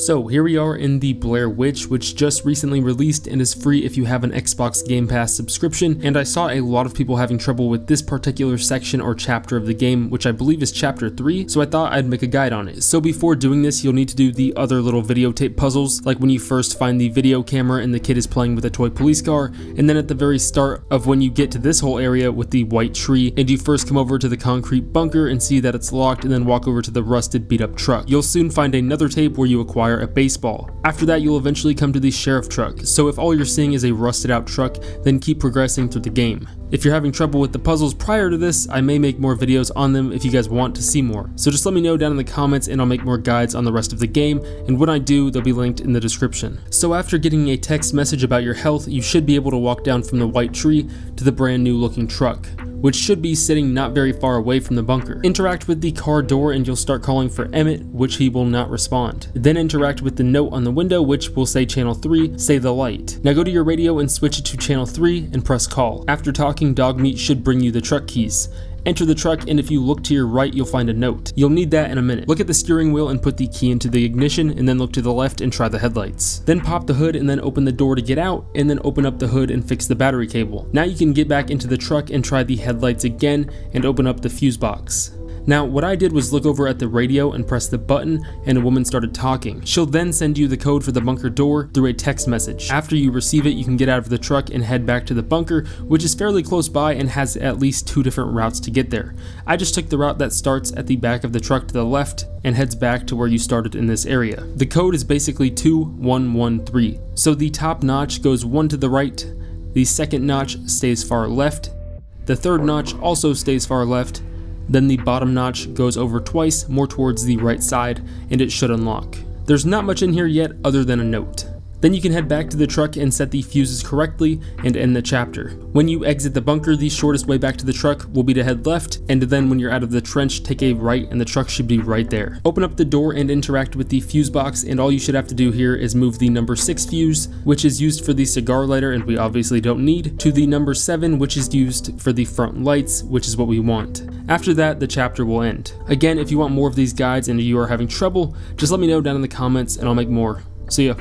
So here we are in the Blair Witch, which just recently released and is free if you have an Xbox Game Pass subscription, and I saw a lot of people having trouble with this particular section or chapter of the game, which I believe is chapter 3, so I thought I'd make a guide on it. So before doing this, you'll need to do the other little videotape puzzles, like when you first find the video camera and the kid is playing with a toy police car, and then at the very start of when you get to this whole area with the white tree, and you first come over to the concrete bunker and see that it's locked, and then walk over to the rusted beat up truck. You'll soon find another tape where you acquire a baseball. After that, you'll eventually come to the sheriff truck, so if all you're seeing is a rusted out truck, then keep progressing through the game. If you're having trouble with the puzzles prior to this, I may make more videos on them if you guys want to see more. So just let me know down in the comments and I'll make more guides on the rest of the game, and when I do, they'll be linked in the description. So after getting a text message about your health, you should be able to walk down from the white tree to the brand new looking truck which should be sitting not very far away from the bunker. Interact with the car door and you'll start calling for Emmett, which he will not respond. Then interact with the note on the window, which will say channel 3, say the light. Now go to your radio and switch it to channel 3 and press call. After talking, Dogmeat should bring you the truck keys. Enter the truck and if you look to your right you'll find a note. You'll need that in a minute. Look at the steering wheel and put the key into the ignition and then look to the left and try the headlights. Then pop the hood and then open the door to get out and then open up the hood and fix the battery cable. Now you can get back into the truck and try the headlights again and open up the fuse box. Now, what I did was look over at the radio and press the button, and a woman started talking. She'll then send you the code for the bunker door through a text message. After you receive it, you can get out of the truck and head back to the bunker, which is fairly close by and has at least two different routes to get there. I just took the route that starts at the back of the truck to the left and heads back to where you started in this area. The code is basically 2113. So the top notch goes one to the right, the second notch stays far left, the third notch also stays far left, then the bottom notch goes over twice, more towards the right side, and it should unlock. There's not much in here yet other than a note. Then you can head back to the truck and set the fuses correctly and end the chapter. When you exit the bunker, the shortest way back to the truck will be to head left, and then when you're out of the trench, take a right and the truck should be right there. Open up the door and interact with the fuse box, and all you should have to do here is move the number 6 fuse, which is used for the cigar lighter and we obviously don't need, to the number 7, which is used for the front lights, which is what we want. After that, the chapter will end. Again, if you want more of these guides and you are having trouble, just let me know down in the comments and I'll make more. See ya.